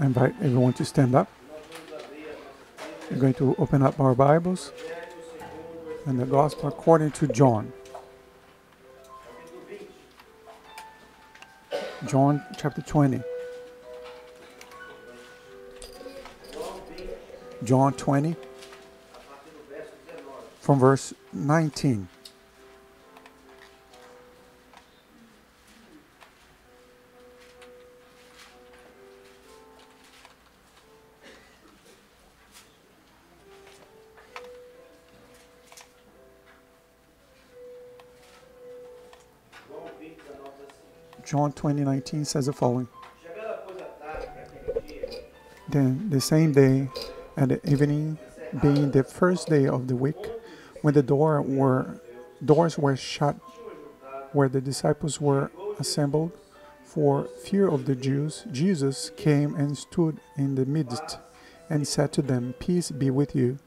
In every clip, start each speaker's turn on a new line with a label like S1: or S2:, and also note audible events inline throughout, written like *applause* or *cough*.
S1: Invite everyone to stand up. We're going to open up our Bibles and the Gospel according to John. John chapter 20. John 20 from verse 19. John 20:19 says the following. Then the same day at the evening, being the first day of the week, when the door were doors were shut, where the disciples were assembled, for fear of the Jews, Jesus came and stood in the midst and said to them, Peace be with you.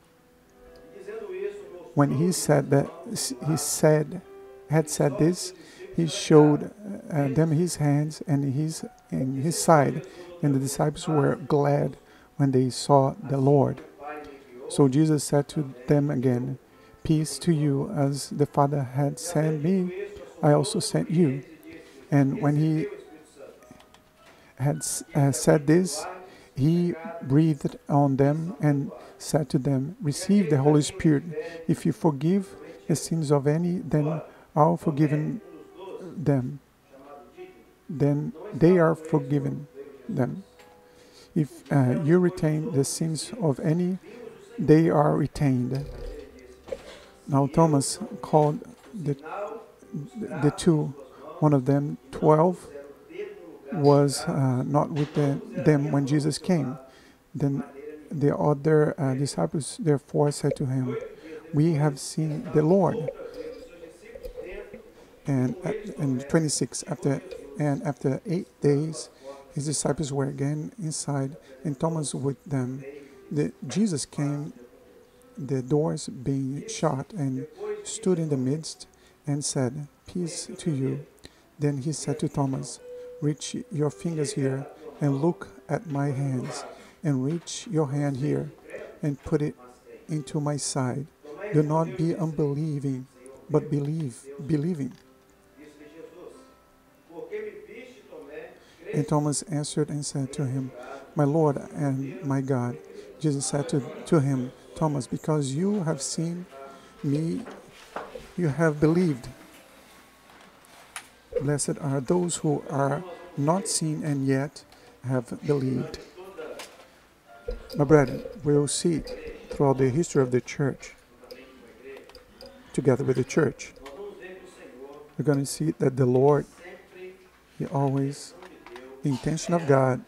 S1: When he said that he said had said this, he showed uh, them his hands and his and his side, and the disciples were glad when they saw the Lord. So Jesus said to them again, Peace to you, as the Father had sent me, I also sent you. And when he had uh, said this, he breathed on them and said to them, Receive the Holy Spirit. If you forgive the sins of any, then are forgiven them. Then they are forgiven them. If uh, you retain the sins of any, they are retained. Now Thomas called the, the two, one of them, twelve, was uh, not with the, them when Jesus came. Then the other uh, disciples therefore said to him, We have seen the Lord. And, and 26, after, and after eight days, his disciples were again inside, and Thomas with them. The, Jesus came, the doors being shut, and stood in the midst, and said, Peace to you. Then he said to Thomas, Reach your fingers here, and look at my hands, and reach your hand here, and put it into my side. Do not be unbelieving, but believe, believing. And Thomas answered and said to him, My Lord and my God. Jesus said to, to him, Thomas, because you have seen me, you have believed. Blessed are those who are not seen and yet have believed. My brethren, we'll see throughout the history of the church, together with the church, we're going to see that the Lord, He always the intention of God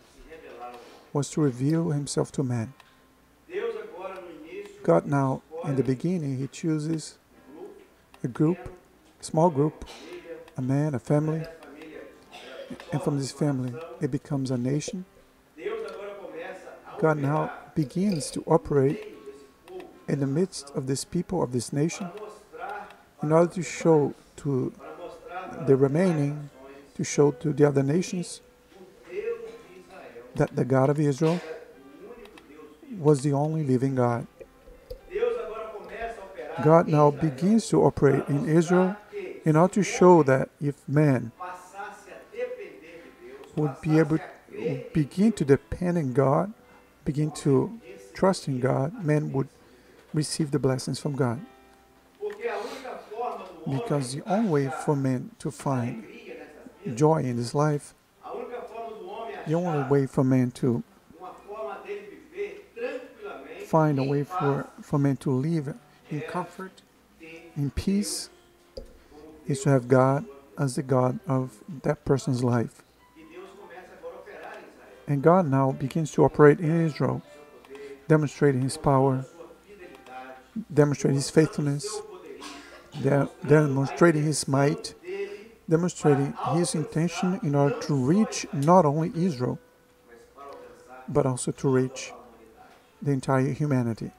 S1: was to reveal himself to man. God now, in the beginning, he chooses a group, a small group, a man, a family, and from this family it becomes a nation. God now begins to operate in the midst of this people, of this nation, in order to show to the remaining, to show to the other nations that the God of Israel was the only living God. God now begins to operate in Israel in order to show that if man would be able to begin to depend on God, begin to trust in God, man would receive the blessings from God. Because the only way for man to find joy in his life the only way for man to find a way for, for man to live in comfort, in peace, is to have God as the God of that person's life. And God now begins to operate in Israel, demonstrating his power, demonstrating his faithfulness, demonstrating his might, demonstrating his intention in order to reach not only Israel, but also to reach the entire humanity.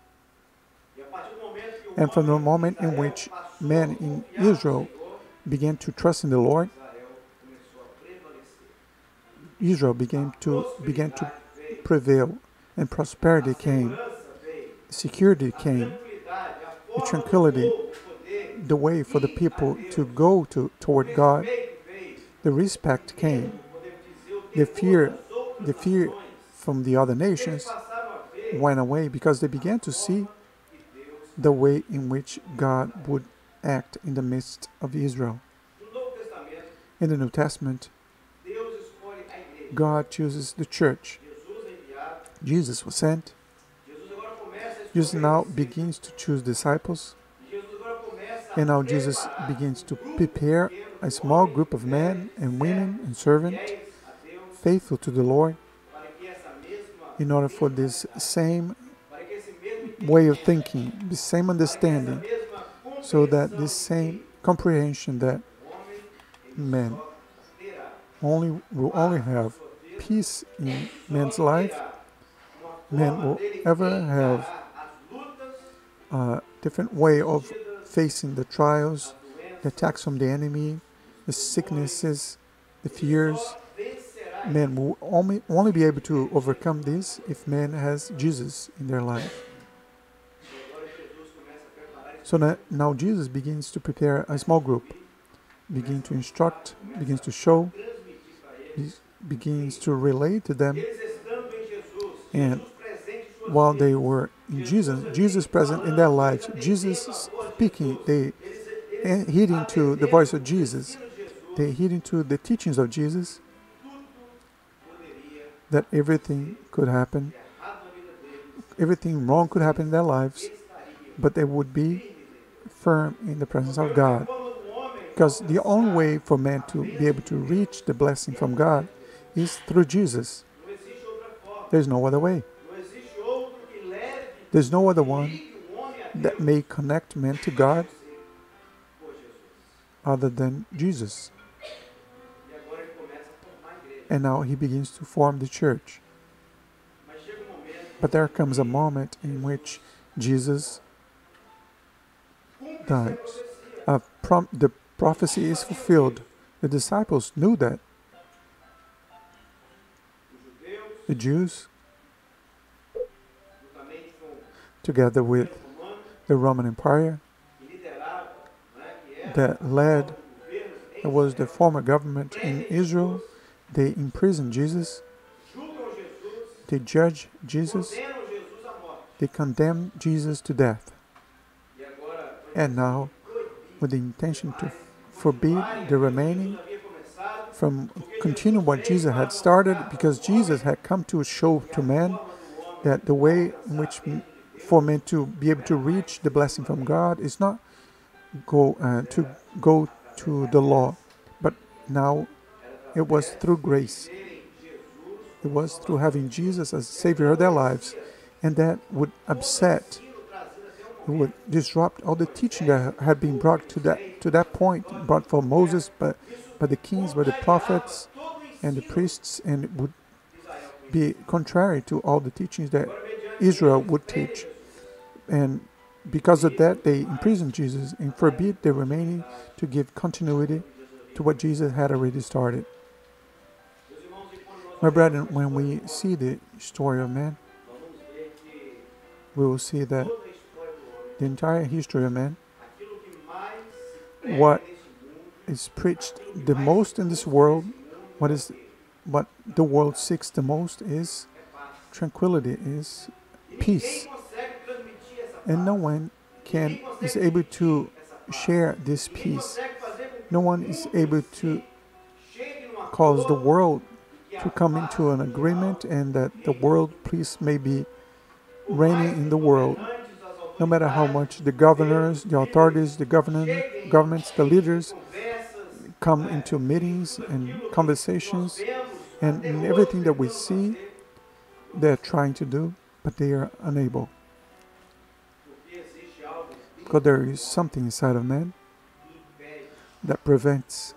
S1: And from the moment in which men in Israel began to trust in the Lord, Israel began to began to prevailed and prosperity came, security came, tranquility, the way for the people to go to toward God, the respect came, the fear, the fear from the other nations went away because they began to see the way in which God would act in the midst of Israel. In the New Testament, God chooses the church. Jesus was sent. Jesus now begins to choose disciples. And now Jesus begins to prepare a small group of men and women and servants faithful to the Lord in order for this same way of thinking, the same understanding, so that this same comprehension that men only will only have peace in man's life, men will ever have a different way of facing the trials, the attacks from the enemy, the sicknesses, the fears. Men will only, only be able to overcome this if man has Jesus in their life. So now, now Jesus begins to prepare a small group, begins to instruct, begins to show, begins to relate to them. And while they were in Jesus, Jesus present in their lives, Jesus speaking, they heeding to the voice of Jesus, they heeding to the teachings of Jesus, that everything could happen, everything wrong could happen in their lives, but they would be firm in the presence of God. Because the only way for man to be able to reach the blessing from God is through Jesus. There's no other way. There's no other one that may connect man to God other than Jesus. And now he begins to form the church. But there comes a moment in which Jesus dies. The prophecy is fulfilled. The disciples knew that. The Jews, together with the Roman Empire, that led, that was the former government in Israel, they imprisoned Jesus, they judged Jesus, they condemned Jesus to death. And now, with the intention to forbid the remaining from continuing what Jesus had started, because Jesus had come to show to man that the way in which for men to be able to reach the blessing from God is not go uh, to go to the law, but now it was through grace. It was through having Jesus as Savior of their lives, and that would upset, it would disrupt all the teaching that had been brought to that to that point, brought from Moses, but by the kings, by the prophets, and the priests, and it would be contrary to all the teachings that Israel would teach. And because of that, they imprisoned Jesus and forbid the remaining to give continuity to what Jesus had already started. My brethren, when we see the story of man, we will see that the entire history of man, what is preached the most in this world, what is what the world seeks the most is tranquility, is peace. And no one can is able to share this peace. No one is able to cause the world to come into an agreement and that the world peace may be reigning in the world. No matter how much the governors, the authorities, the government, governments, the leaders come into meetings and conversations and in everything that we see, they're trying to do, but they are unable. Because there is something inside of man that prevents,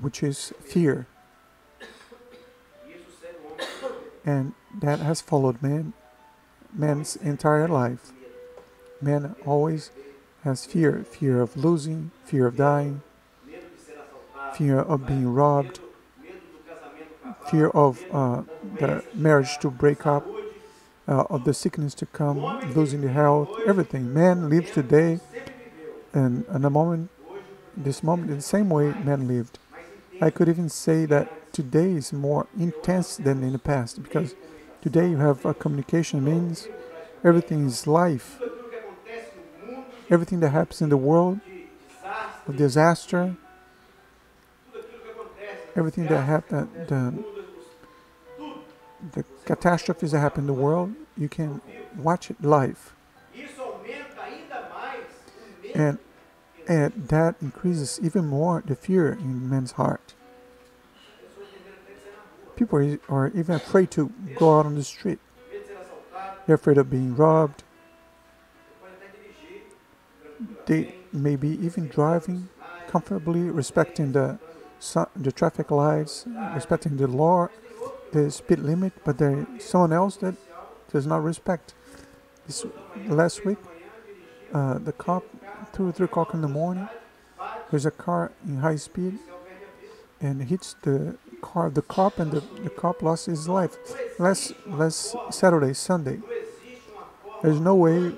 S1: which is fear. And that has followed man, man's entire life. Man always has fear fear of losing, fear of dying, fear of being robbed, fear of uh, the marriage to break up, uh, of the sickness to come, losing the health, everything. Man lives today, and in a moment, this moment, in the same way man lived. I could even say that today is more intense than in the past because today you have a communication means, everything is life, everything that happens in the world, a disaster, everything that happened, the, catastrophes that happen in the world, you can watch it live. And, and that increases even more the fear in men's heart. People are, are even afraid to go out on the street. They're afraid of being robbed. They may be even driving comfortably, respecting the the traffic lights, respecting the law, the speed limit, but there is someone else that does not respect. This last week, uh, the cop, two or three o'clock in the morning, there's a car in high speed and hits the car, the cop, and the, the cop lost his life. Last last Saturday, Sunday. There's no way,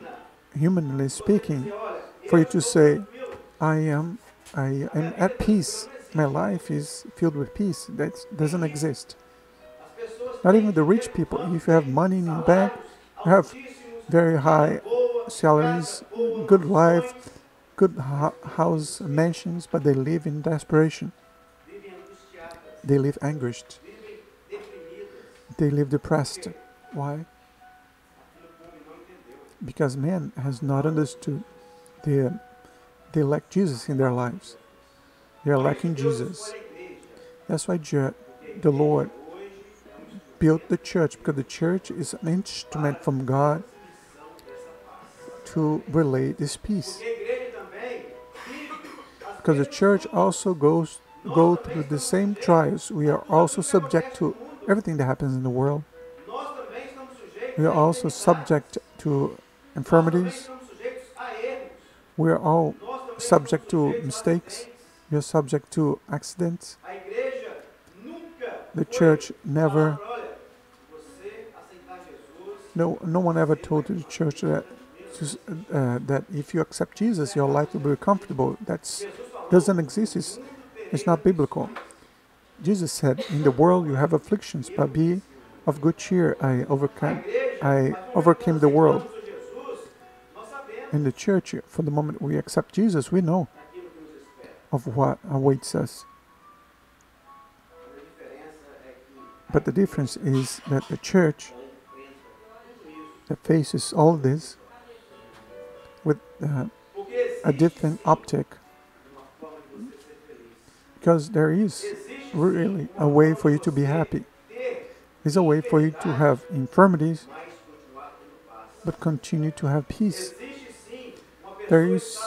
S1: humanly speaking, for you to say, "I am, I am at peace." my life is filled with peace. That doesn't exist. Not even the rich people. If you have money in your bank, you have very high salaries, good life, good house, mansions, but they live in desperation. They live anguished. They live depressed. Why? Because man has not understood. They, they lack Jesus in their lives. They are lacking Jesus. That's why the Lord built the church because the church is an instrument from God to relay this peace. Because the church also goes go through the same trials. We are also subject to everything that happens in the world. We are also subject to infirmities. We are all subject to mistakes. We are subject to accidents. The church never, no, no one ever told the church that, uh, that if you accept Jesus, your life will be comfortable. That doesn't exist. It's, it's not biblical. Jesus said, "In the world you have afflictions, but be of good cheer. I overcame, I overcame the world." In the church, from the moment we accept Jesus, we know of what awaits us. But the difference is that the church faces all this with uh, a different optic because there is really a way for you to be happy. There's a way for you to have infirmities but continue to have peace. There is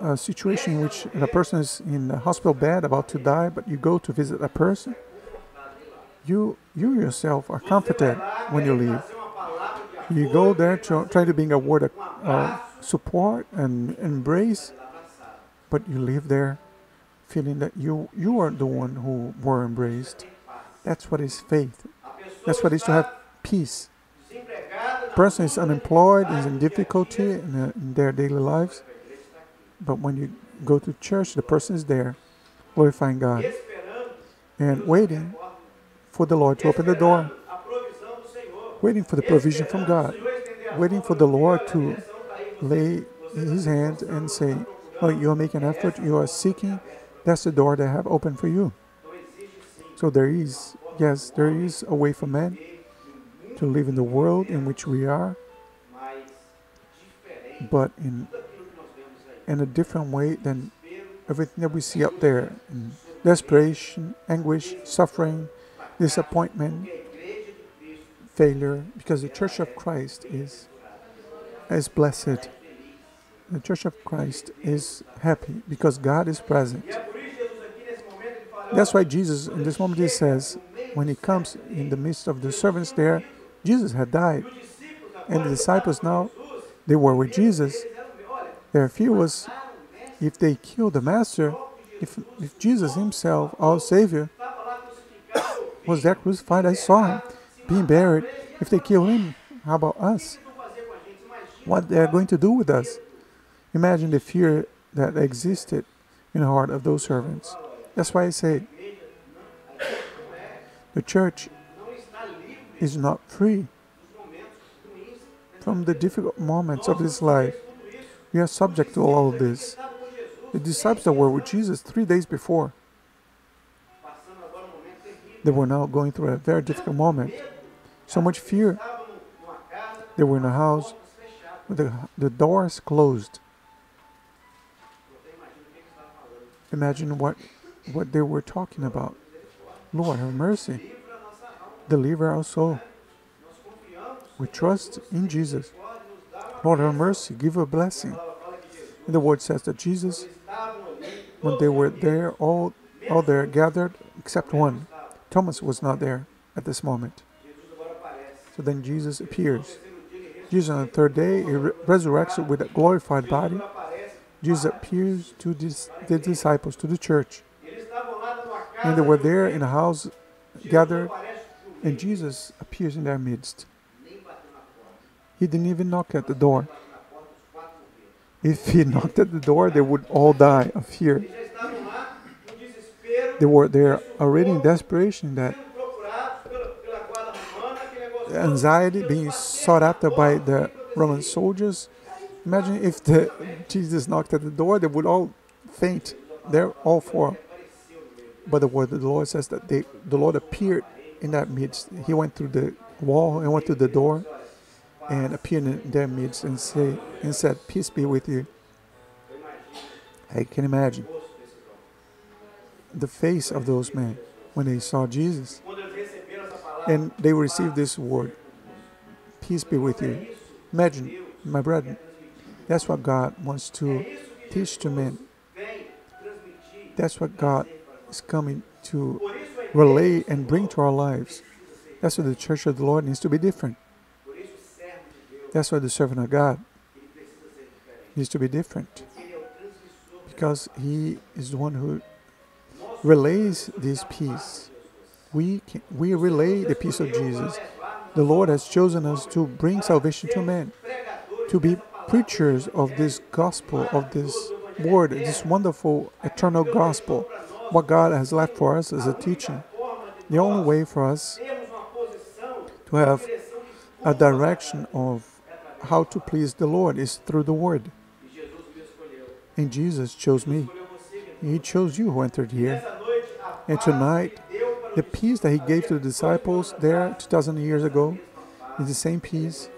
S1: a situation in which a person is in a hospital bed about to die, but you go to visit a person, you you yourself are comforted when you leave. You go there to try to bring a word of uh, support and embrace, but you leave there feeling that you you are the one who were embraced. That's what is faith. That's what is to have peace. Person is unemployed, is in difficulty in, uh, in their daily lives but when you go to church, the person is there glorifying God and waiting for the Lord to open the door, waiting for the provision from God, waiting for the Lord to lay his hand and say, Oh, you are making effort, you are seeking, that's the door that I have opened for you. So there is, yes, there is a way for men to live in the world in which we are, but in in a different way than everything that we see up there. In desperation, anguish, suffering, disappointment, failure, because the Church of Christ is, is blessed. The Church of Christ is happy because God is present. That's why Jesus, in this moment, he says, when he comes in the midst of the servants there, Jesus had died. And the disciples now, they were with Jesus, their fear was if they kill the Master, if, if Jesus Himself, our Savior, was there crucified. I saw him being buried. If they kill him, how about us? What they are going to do with us? Imagine the fear that existed in the heart of those servants. That's why I say the church is not free from the difficult moments of this life. We are subject to all of this. The disciples that were with Jesus three days before, they were now going through a very difficult moment. So much fear. They were in a house with the, the doors closed. Imagine what, what they were talking about. Lord, have mercy. Deliver our soul. We trust in Jesus. Lord, have mercy. Give a blessing. And the word says that Jesus, when they were there, all, all there gathered except one. Thomas was not there at this moment. So then Jesus appears. Jesus on the third day he re- resurrects with a glorified body. Jesus appears to the disciples, to the church. And they were there in a house gathered, and Jesus appears in their midst. He didn't even knock at the door. If he *laughs* knocked at the door, they would all die of fear. They were there already in desperation that anxiety being sought after by the Roman soldiers. Imagine if the Jesus knocked at the door, they would all faint. They're all four. But the word the Lord says that they, the Lord appeared in that midst. He went through the wall and went through the door and appeared in their midst and say and said, Peace be with you. I can imagine the face of those men when they saw Jesus. And they received this word. Peace be with you. Imagine, my brother, that's what God wants to teach to men. That's what God is coming to relay and bring to our lives. That's why the church of the Lord needs to be different. That's why the servant of God needs to be different. Because he is the one who relays this peace. We, can, we relay the peace of Jesus. The Lord has chosen us to bring salvation to men, to be preachers of this gospel, of this word, this wonderful eternal gospel, what God has left for us as a teaching. The only way for us to have a direction of how to please the Lord is through the word. And Jesus chose me. He chose you who entered here. And tonight, the peace that He gave to the disciples there 2,000 years ago is the same peace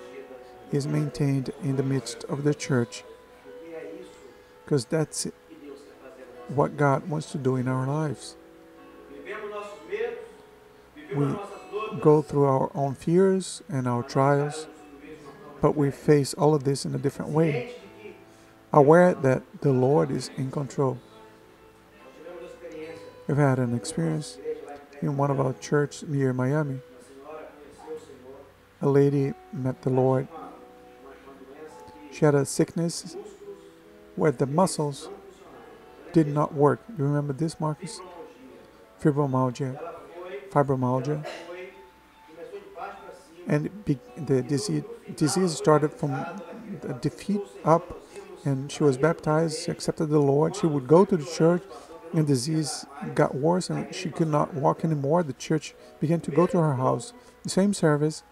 S1: is maintained in the midst of the church. Because that's what God wants to do in our lives. We go through our own fears and our trials, but we face all of this in a different way, aware that the Lord is in control. We've had an experience in one of our churches near Miami. A lady met the Lord. She had a sickness where the muscles did not work. You remember this, Marcus? Fibromyalgia. Fibromyalgia. And the disease, disease started from the feet up, and she was baptized. She accepted the Lord. She would go to the church and disease got worse and she could not walk anymore. The church began to go to her house. The same service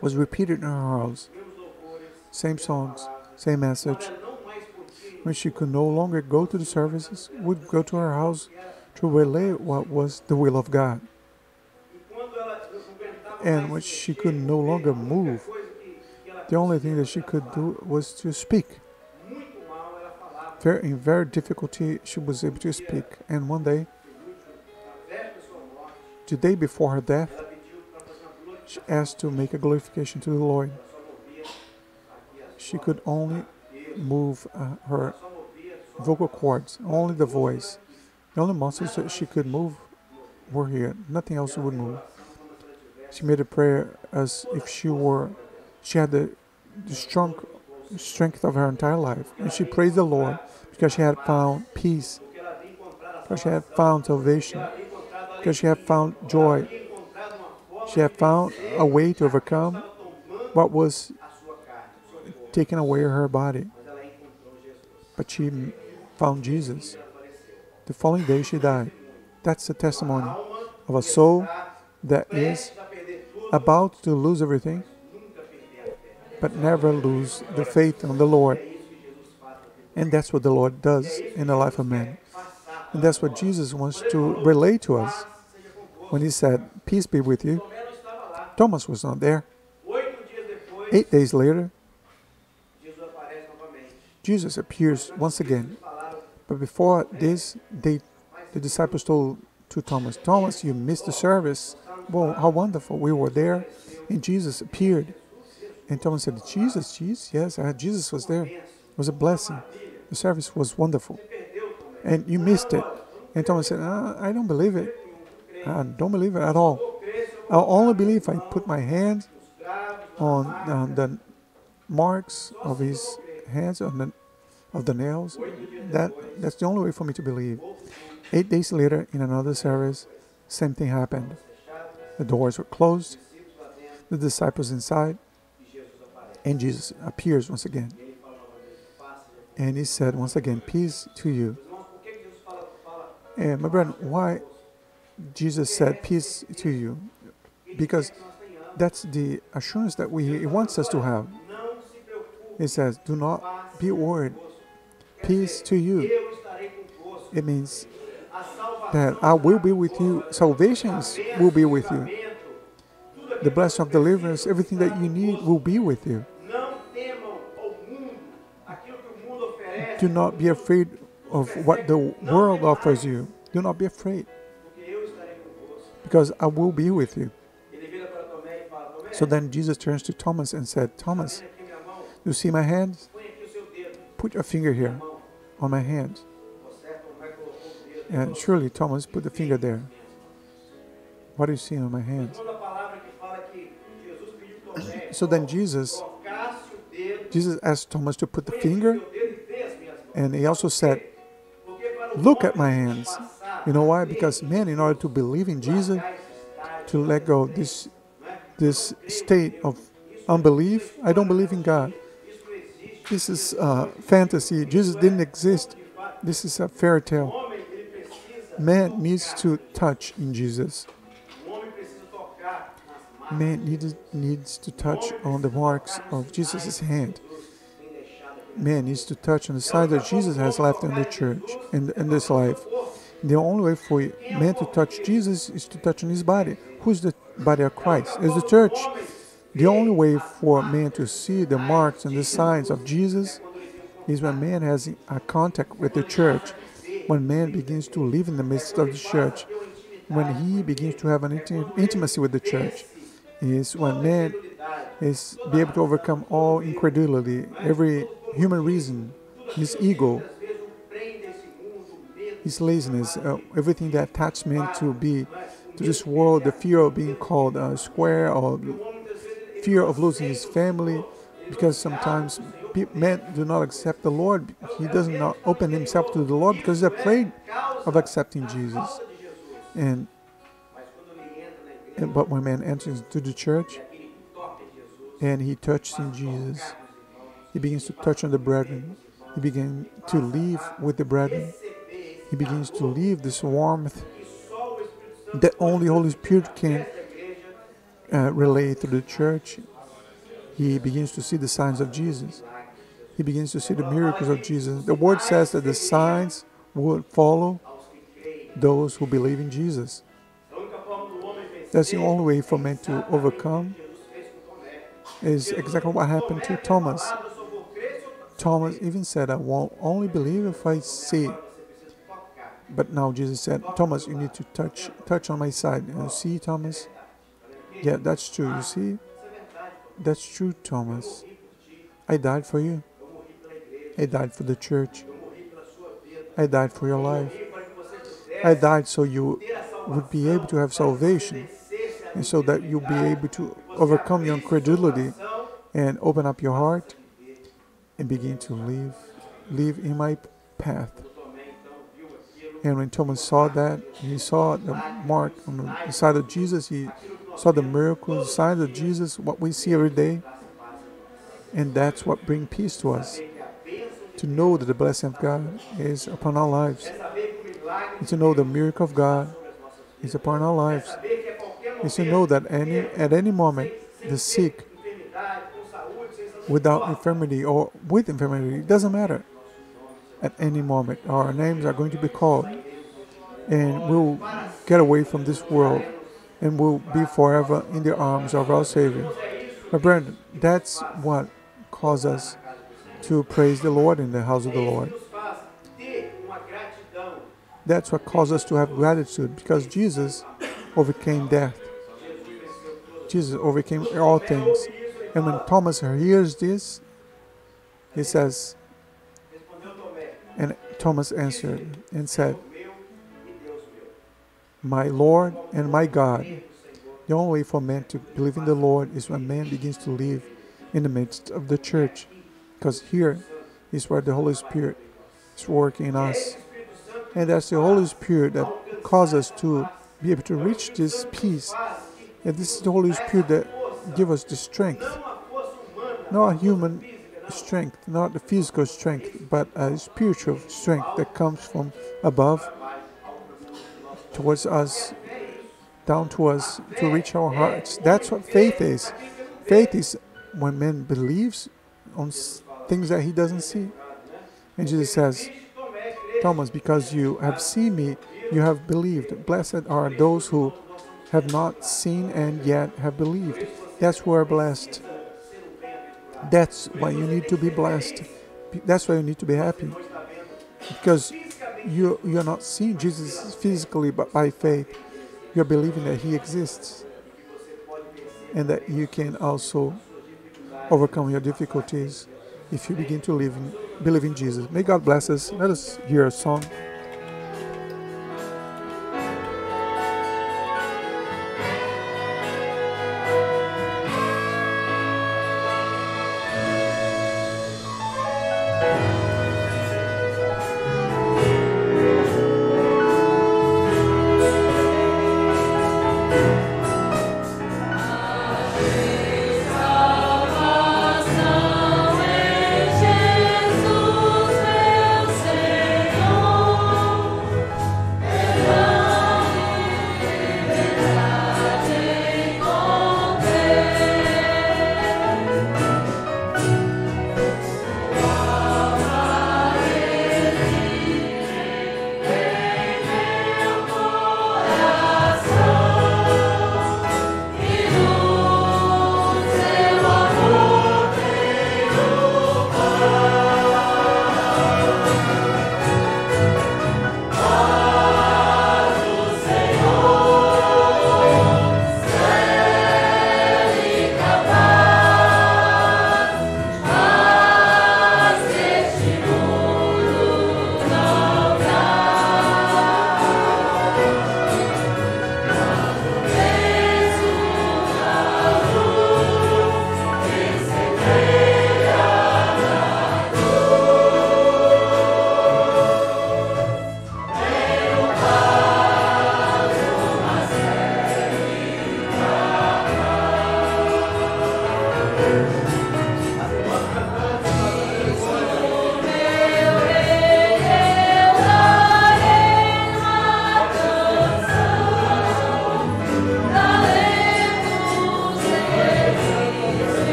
S1: was repeated in her house. Same songs, same message. When she could no longer go to the services, would go to her house to relay what was the will of God. And when she could no longer move, the only thing that she could do was to speak very, in very difficulty, she was able to speak. And one day, the day before her death, she asked to make a glorification to the Lord. She could only move uh, her vocal cords, only the voice. The only muscles that she could move were here. Nothing else would move. She made a prayer as if she were, she had the, the strong strength of her entire life. And she praised the Lord because she had found peace, because she had found salvation, because she had found joy. She had found a way to overcome what was taking away her body. But she found Jesus. The following day she died. That's the testimony of a soul that is about to lose everything, but never lose the faith on the Lord. And that's what the Lord does in the life of man. And that's what Jesus wants to relate to us. When he said, Peace be with you, Thomas was not there. Eight days later, Jesus appears once again. But before this, they, the disciples told to Thomas, Thomas, you missed the service. Well, how wonderful. We were there, and Jesus appeared. And Thomas said, Jesus, Jesus, yes, Jesus was there. It was a blessing. The service was wonderful. And you missed it. And Thomas said, uh, I don't believe it. I don't believe it at all. I'll only believe if I put my hands on, on the marks of his hands, on the of the nails. That that's the only way for me to believe. Eight days later, in another service, same thing happened. The doors were closed, the disciples inside, and Jesus appears once again. And he said once again, Peace to you. And my brother, why Jesus said peace to you? Because that's the assurance that we he wants us to have. He says, Do not be worried. Peace to you. It means that I will be with you. Salvation will be with you. The blessing of deliverance, everything that you need will be with you. Do not be afraid of what the world offers you. Do not be afraid. Because I will be with you. So then Jesus turns to Thomas and said, Thomas, you see my hands? Put your finger here on my hands. And surely Thomas put the finger there. What do you see on my hands? So then Jesus, Jesus asked Thomas to put the finger, and he also said, "Look at my hands." You know why? Because man, in order to believe in Jesus, to let go this this state of unbelief, I don't believe in God. This is uh, fantasy. Jesus didn't exist. This is a fairy tale. Man needs to touch in Jesus. Man needs, needs to touch on the marks of Jesus' hand. Man needs to touch on the side that Jesus has left in the church, in, in this life. The only way for man to touch Jesus is to touch on his body. Who's the body of Christ? Is the church. The only way for man to see the marks and the signs of Jesus is when man has a contact with the church, when man begins to live in the midst of the church, when he begins to have an intimacy with the church, is when man is be able to overcome all incredulity, every human reason, his ego, his laziness, uh, everything that attached man to be to this world, the fear of being called a square or fear of losing his family, because sometimes men do not accept the Lord. He does not open himself to the Lord because he's afraid of accepting Jesus. And, and but when man enters into the church and he touches in Jesus, he begins to touch on the brethren. He begins to live with the brethren. He begins to live this warmth that only Holy Spirit can uh, relate to the church, he begins to see the signs of Jesus. He begins to see the miracles of Jesus. The word says that the signs would follow those who believe in Jesus. That's the only way for men to overcome. Is exactly what happened to Thomas. Thomas even said, I won't only believe if I see. But now Jesus said, Thomas, you need to touch touch on my side. You see, Thomas? Yeah, that's true. You see? That's true, Thomas. I died for you. I died for the church. I died for your life. I died so you would be able to have salvation and so that you'll be able to overcome your incredulity and open up your heart and begin to live live in my path. And when Thomas saw that, he saw the mark on the side of Jesus. He saw the miracles, signs of Jesus, what we see every day. And that's what brings peace to us. To know that the blessing of God is upon our lives. And to know the miracle of God is upon our lives. Is to know that any at any moment the sick without infirmity or with infirmity, it doesn't matter. At any moment, our names are going to be called, and we'll get away from this world and we'll be forever in the arms of our Savior. My friend, that's what causes us to praise the Lord in the house of the Lord. That's what causes us to have gratitude because Jesus overcame death. Jesus overcame all things. And when Thomas hears this, he says, and Thomas answered and said, My Lord and my God. The only way for man to believe in the Lord is when man begins to live in the midst of the church. Because here is where the Holy Spirit is working in us. And that's the Holy Spirit that causes us to be able to reach this peace. And this is the Holy Spirit that gives us the strength. Not human strength, not the physical strength, but a spiritual strength that comes from above towards us, down to us, to reach our hearts. That's what faith is. Faith is when man believes on things that he doesn't see. And Jesus says, Thomas, because you have seen me, you have believed. Blessed are those who have not seen and yet have believed. That's who are blessed. That's why you need to be blessed. That's why you need to be happy. Because you, you're not seeing Jesus physically, but by faith, you're believing that He exists and that you can also overcome your difficulties if you begin to live in, believe in Jesus. May God bless us. Let us hear a song.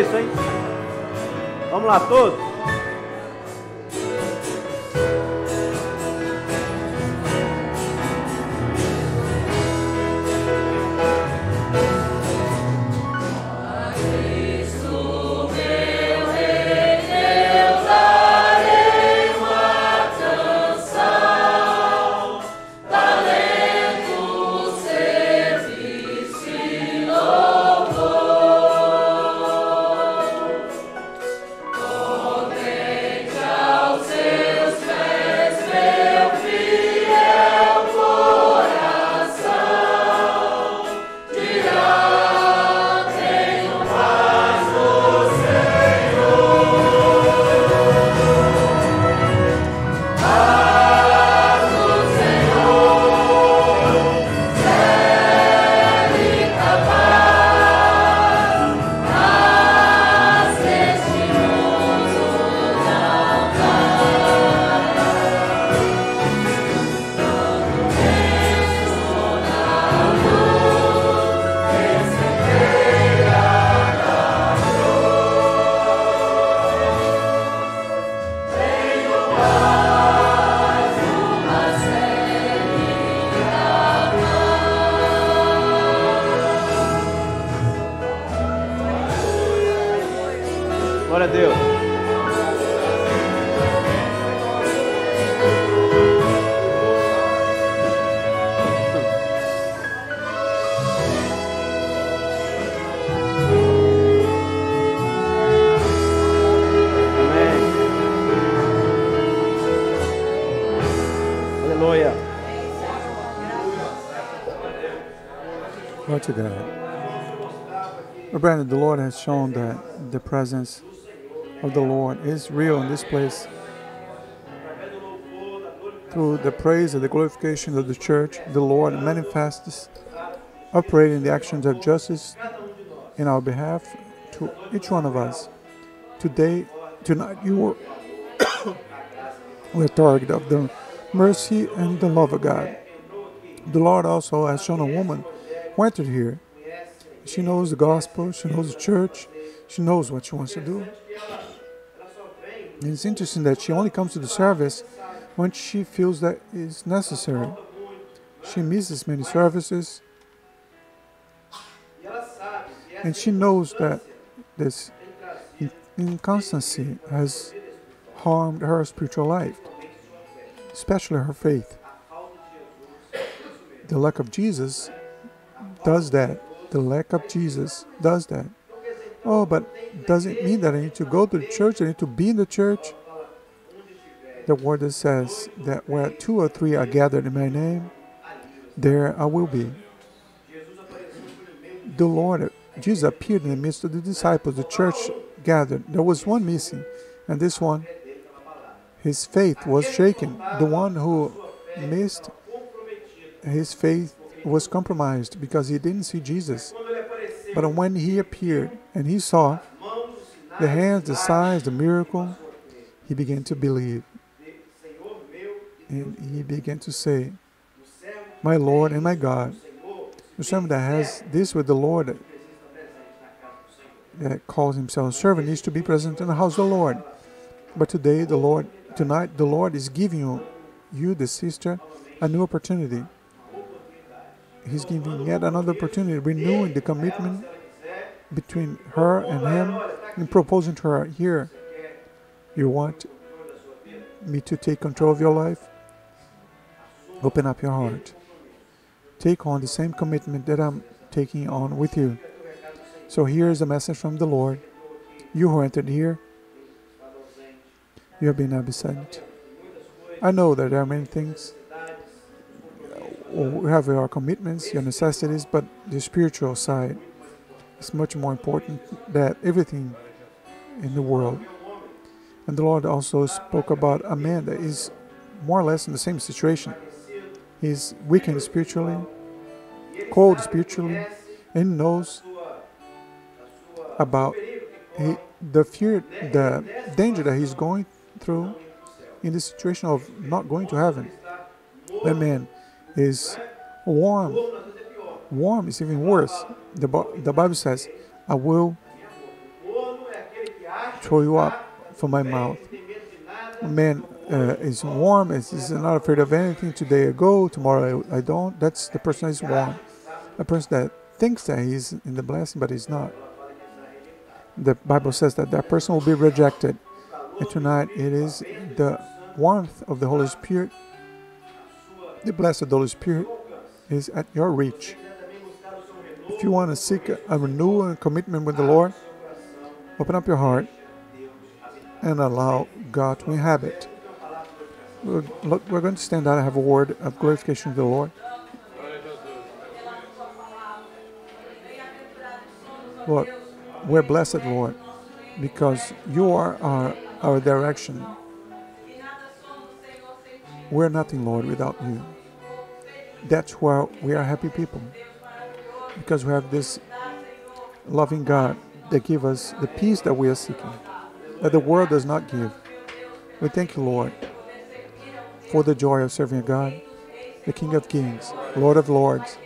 S2: isso, hein? Vamos lá todos?
S1: To God. Well, Brandon, the Lord has shown that the presence of the Lord is real in this place. Through the praise and the glorification of the church, the Lord manifests, operating the actions of justice in our behalf to each one of us. Today, tonight, you were *coughs* we're target of the mercy and the love of God. The Lord also has shown a woman entered here. She knows the gospel, she knows the church, she knows what she wants to do. And it's interesting that she only comes to the service when she feels that is necessary. She misses many services, and she knows that this inconstancy has harmed her spiritual life, especially her faith. The lack of Jesus does that. The lack of Jesus does that. Oh, but does it mean that I need to go to the church? I need to be in the church? The word that says that where two or three are gathered in my name, there I will be. The Lord, Jesus appeared in the midst of the disciples, the church gathered. There was one missing, and this one, his faith was shaken. The one who missed, his faith was compromised because he didn't see Jesus. But when he appeared and he saw the hands, the signs, the miracle, he began to believe. And he began to say, My Lord and my God. The servant that has this with the Lord, that calls himself a servant, needs to be present in the house of the Lord. But today, the Lord, tonight, the Lord is giving you, you, the sister, a new opportunity. He's giving yet another opportunity, renewing the commitment between her and him, and proposing to her, Here, you want me to take control of your life? Open up your heart. Take on the same commitment that I'm taking on with you. So here is a message from the Lord. You who entered here, you have been absent. I know that there are many things. We have our commitments, your necessities, but the spiritual side is much more important than everything in the world. And the Lord also spoke about a man that is more or less in the same situation. He's weakened spiritually, cold spiritually, and knows about he, the fear, the danger that he's going through in the situation of not going to heaven. That man is warm. Warm is even worse. The, the Bible says, I will throw you up from my mouth. Man uh, is warm, is, is not afraid of anything. Today I go, tomorrow I, I don't. That's the person is warm. A person that thinks that he's in the blessing, but he's not. The Bible says that that person will be rejected. And tonight it is the warmth of the Holy Spirit, the blessed Holy Spirit is at your reach. If you want to seek a renewal and commitment with the Lord, open up your heart and allow God to inhabit. We're, look, we're going to stand out and have a word of glorification to the Lord. Lord, we're blessed, Lord, because you are our, our direction. We're nothing, Lord, without you. That's why we are happy people, because we have this loving God that gives us the peace that we are seeking, that the world does not give. We thank you, Lord, for the joy of serving God, the King of Kings, Lord of Lords,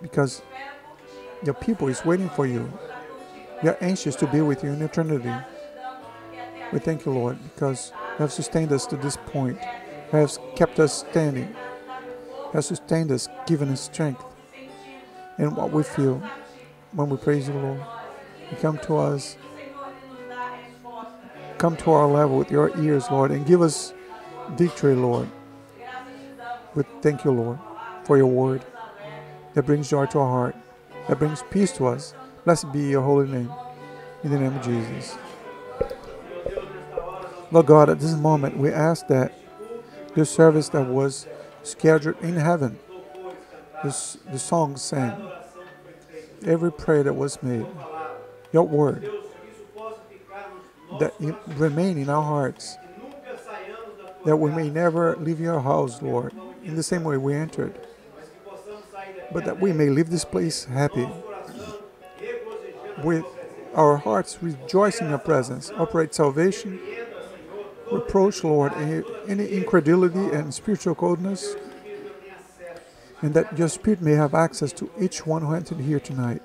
S1: because your people is waiting for you. We are anxious to be with you in eternity. We thank you, Lord, because have sustained us to this point, have kept us standing, have sustained us, given us strength. And what we feel when we praise you, Lord, you come to us, come to our level with your ears, Lord, and give us victory, Lord. We thank you, Lord, for your word that brings joy to our heart that brings peace to us. Blessed be your holy name. In the name of Jesus. Lord God, at this moment, we ask that this service that was scheduled in heaven, this, the song sang, every prayer that was made, your word, that remain in our hearts, that we may never leave your house, Lord, in the same way we entered but that we may leave this place happy, with our hearts rejoicing in your presence, operate salvation, reproach, Lord, any incredulity and spiritual coldness, and that your Spirit may have access to each one who entered here tonight,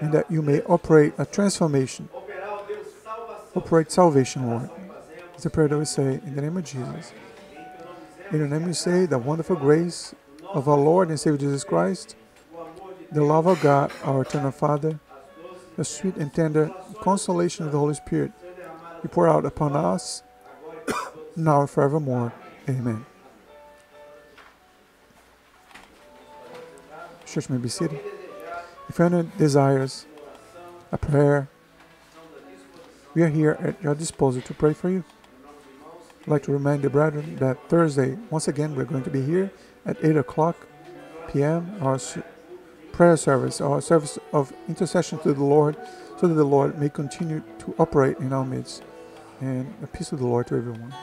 S1: and that you may operate a transformation, operate salvation, Lord. It's a prayer that we say in the name of Jesus. In your name we say the wonderful grace of our Lord and Savior Jesus Christ, the love of God, our eternal Father, the sweet and tender consolation of the Holy Spirit be pour out upon us now and forevermore. Amen. Church may be seated. If anyone desires a prayer, we are here at your disposal to pray for you. I'd like to remind the brethren that Thursday, once again, we're going to be here at 8 o'clock p.m. Our prayer service, our service of intercession to the Lord, so that the Lord may continue to operate in our midst. And a peace of the Lord to everyone.